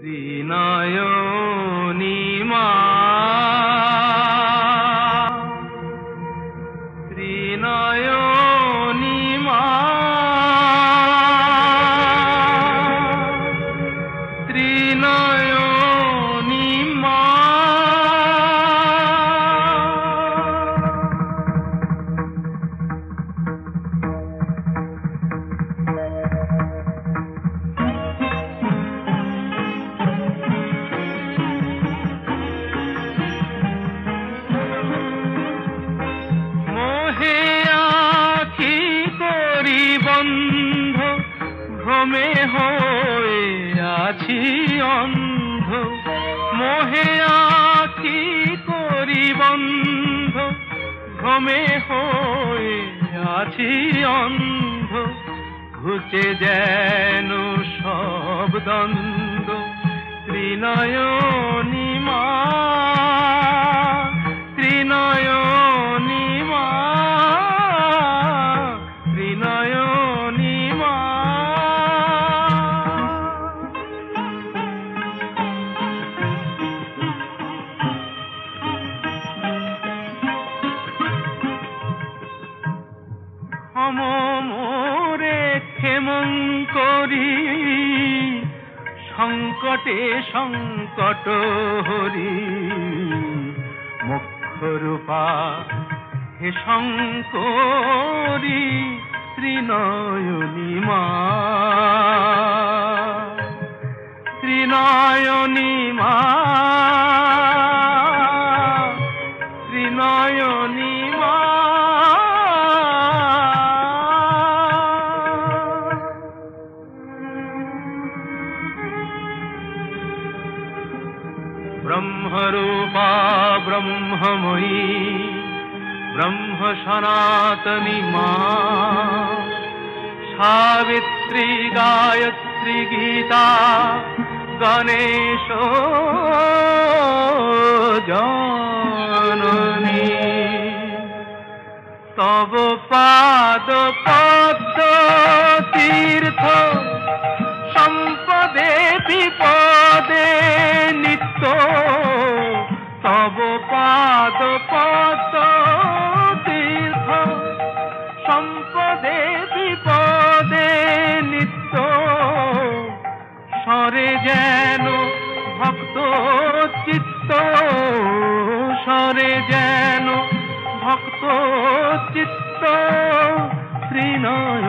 ত্রিনয়নী মা। ত্রিনয়নী বন্ধ ভ্রমে হয়ে আছি অন্ধ। মোহে আখি করি বন্ধ, ভ্রমে হয়ে আছি অন্ধ। ঘুচে যেন সব দ্বন্দ্ব, ত্রিনয়নী ক্ষম মোরে ক্ষেমং করি। সংকটে সংকট হরি। মুখ্যরূপা হে শঙ্করী ত্রিনয়নী মা ত্রিনয়নী মা ব্রহ্মরূপা ব্রহ্মময়ী ব্রহ্ম সনাতনী মা সাবিত্রী গায়ত্রী গীতা গণেশ জননী তব পাদ যেন ভক্ত চিত্ত সরে যেন ভক্ত চিত্ত ত্রিনয়নী